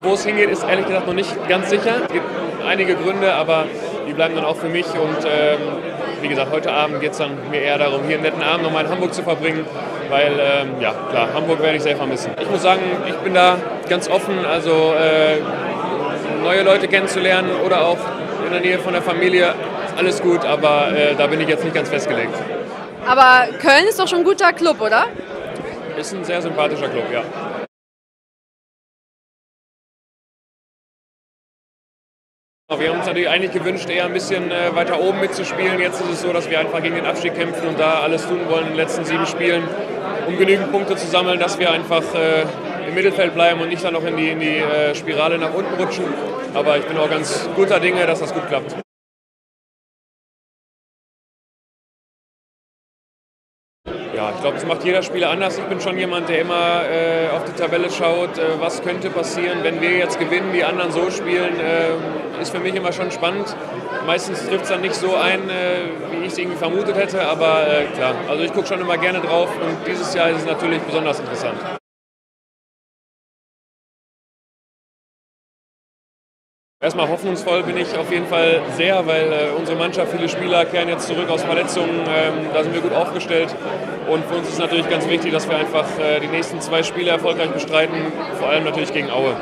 Wo es hingeht, ist ehrlich gesagt noch nicht ganz sicher. Es gibt einige Gründe, aber die bleiben dann auch für mich. Und ähm, wie gesagt, heute Abend geht es dann mir eher darum, hier einen netten Abend nochmal in Hamburg zu verbringen, weil, ähm, ja, klar, Hamburg werde ich sehr vermissen. Ich muss sagen, ich bin da ganz offen, also äh, neue Leute kennenzulernen oder auch in der Nähe von der Familie, alles gut, aber äh, da bin ich jetzt nicht ganz festgelegt. Aber Köln ist doch schon ein guter Club, oder? Ist ein sehr sympathischer Club, ja. Wir haben uns natürlich eigentlich gewünscht, eher ein bisschen äh, weiter oben mitzuspielen. Jetzt ist es so, dass wir einfach gegen den Abstieg kämpfen und da alles tun wollen in den letzten sieben Spielen, um genügend Punkte zu sammeln, dass wir einfach äh, im Mittelfeld bleiben und nicht dann noch in die, in die äh, Spirale nach unten rutschen. Aber ich bin auch ganz guter Dinge, dass das gut klappt. Ja, ich glaube, das macht jeder Spieler anders. Ich bin schon jemand, der immer äh, auf die Tabelle schaut, äh, was könnte passieren, wenn wir jetzt gewinnen, die anderen so spielen. Äh, ist für mich immer schon spannend. Meistens trifft es dann nicht so ein, äh, wie ich es irgendwie vermutet hätte, aber äh, klar, also ich gucke schon immer gerne drauf und dieses Jahr ist es natürlich besonders interessant. Erstmal hoffnungsvoll bin ich auf jeden Fall sehr, weil äh, unsere Mannschaft, viele Spieler kehren jetzt zurück aus Verletzungen. Ähm, da sind wir gut aufgestellt. Und für uns ist natürlich ganz wichtig, dass wir einfach äh, die nächsten zwei Spiele erfolgreich bestreiten, vor allem natürlich gegen Aue.